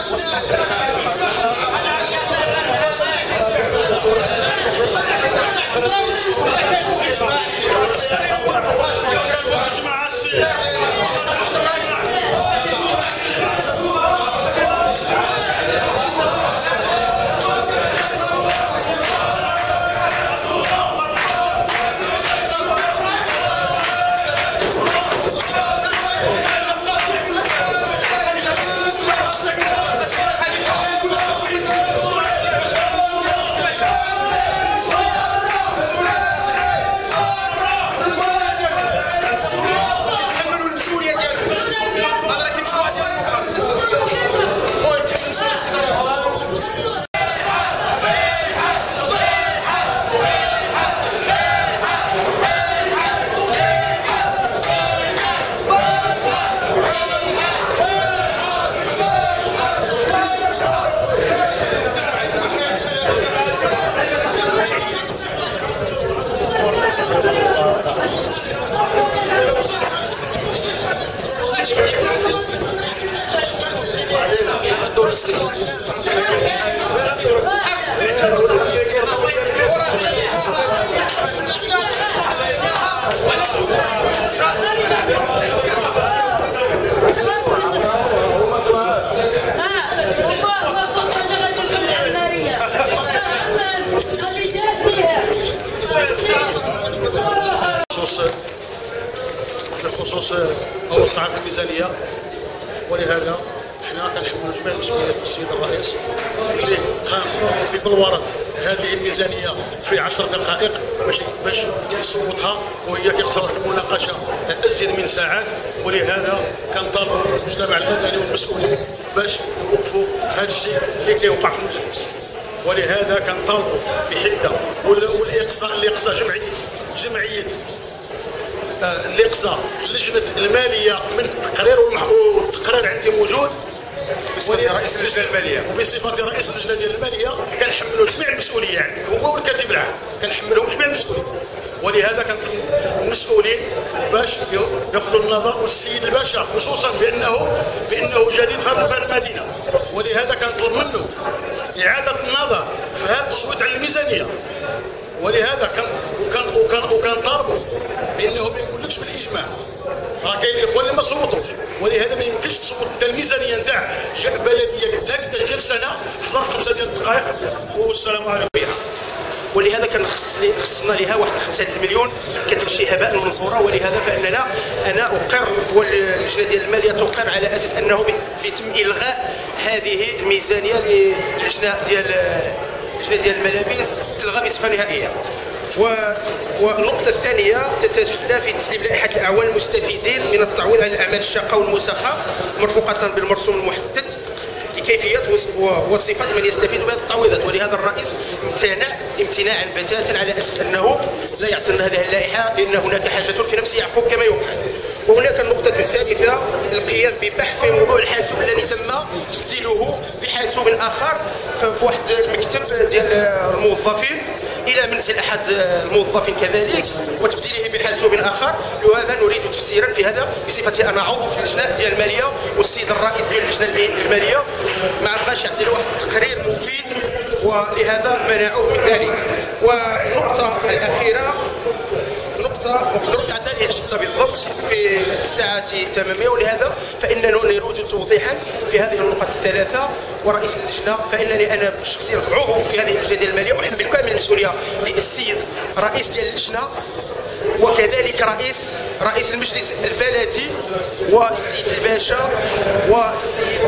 بخصوص بخصوص اوقع في الميزانية. ولهذا حنا كنحملوا جميع مسؤوليه السيد الرئيس. اللي ببلوره هذه الميزانية في عشر دقائق باش باش يصوتها وهي كتصور المناقشة. أزيد من ساعات. ولهذا كنطالبوا المجتمع المدني والمسؤولين باش يوقفوا في هذا الشيء اللي كيوقع في المجلس. ولهذا كنطالبوا بحده والاقصاء الإقصاء جمعية. جمعية الاقصاء لجنة المالية من التقرير والتقرير عندي موجود. بصفة رئيس اللجنة المالية. وبصفة رئيس اللجنة ديال المالية كنحملوا جميع المسؤولية عندك هو والكاتب العام. كنحملهم جميع المسؤولية. ولهذا كنطلب المسؤولين باش ياخذوا النظر والسيد الباشا خصوصا بانه بأنه جديد في المدينة. ولهذا كنطلب منه إعادة النظر في هذا التصويت على الميزانية. ولهذا كان وكان وكان وكان طالبوا بأنه ما يقولكش بالاجماع راه كاين الاخوان اللي ما صوتوش. ولهذا ما يمكنش تصوت الميزانيه نتاع بلديه قد هكذا غير سنة في ظرف خمسة ديال الدقائق. والسلام عليكم. ولهذا كان خصصنا لها واحد 5 مليون كتمشي هباء منثورا ولهذا فاننا أنا أقر واللجنه ديال المالية تقر على أساس أنه بيتم إلغاء هذه الميزانية للجنه ديال اللجنه ديال الملابس تلغى بصفه نهائيه والنقطة الثانية تتجلى في تسليم لائحة الأعوان المستفيدين من التعويض عن الأعمال الشاقة والمساقة مرفوقة بالمرسوم المحدد لكيفية وصفة من يستفيد من التعويضات. ولهذا الرئيس امتنع امتناعا بتاتا على أساس أنه لا يعطينا هذه اللائحة لأن هناك حاجة في نفس يعقوب كما يقال. وهناك النقطة الثالثة القيام ببحث في موضوع الحاسوب الذي تم تبديله بحاسوب آخر في واحد المكتب ديال الموظفين إلى منزل أحد الموظفين كذلك وتبديله بحاسوب آخر. لهذا نريد تفسيرا في هذا بصفتي أنا عضو في اللجنة ديال المالية والسيد الرئيس ديال اللجنة المالية. ما بغاش يعطي له واحد التقرير مفيد ولهذا منعوه من ذلك. والنقطة الأخيرة ما نقدروش نعطيها الشخصة بالضبط في الساعة التمامية ولهذا فإننا نريد توضيحا في هذه النقط الثلاثة ورئيس اللجنة فإنني أنا شخصيا عضو في هذه اللجنة ديال المالية أحمل كامل المسؤولية للسيد رئيس ديال اللجنة وكذلك رئيس رئيس المجلس البلدي والسيد الباشا والسيد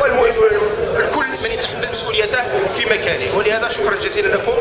والمهم الكل من يتحمل مسؤوليته في مكانه. ولهذا شكرا جزيلا لكم.